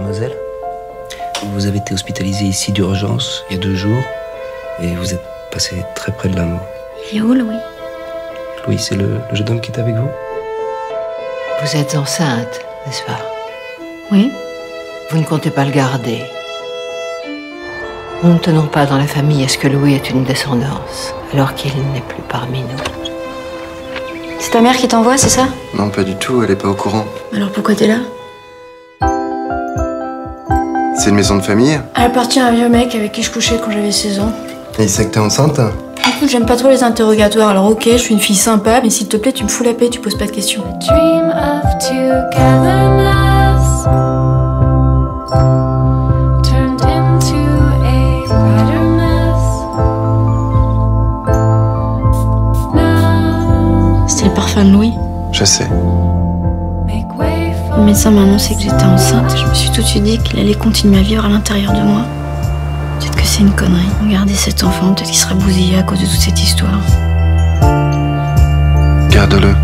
mademoiselle. Vous avez été hospitalisée ici d'urgence il y a deux jours et vous êtes passé très près de la mort. Il est où, Louis? Louis, c'est le, le jeune homme qui est avec vous? Vous êtes enceinte, n'est-ce pas? Oui. Vous ne comptez pas le garder. Nous ne tenons pas dans la famille à ce que Louis ait une descendance, alors qu'il n'est plus parmi nous. C'est ta mère qui t'envoie, c'est ça? Non, pas du tout, elle est pas au courant. Alors pourquoi t'es là? C'est une maison de famille Elle appartient à un vieux mec avec qui je couchais quand j'avais 16 ans. Et il sait que t'es enceinte Écoute, j'aime pas trop les interrogatoires, alors ok, je suis une fille sympa, mais s'il te plaît, tu me fous la paix, tu poses pas de questions. dream of togetherness turned into a brighter mess. Now, C'était le parfum de Louis. Je sais. Le médecin m'a annoncé que j'étais enceinte. Je me suis tout de suite dit qu'il allait continuer à vivre à l'intérieur de moi. Peut-être que c'est une connerie. Regardez cet enfant, peut-être qu'il sera bousillé à cause de toute cette histoire. Garde-le.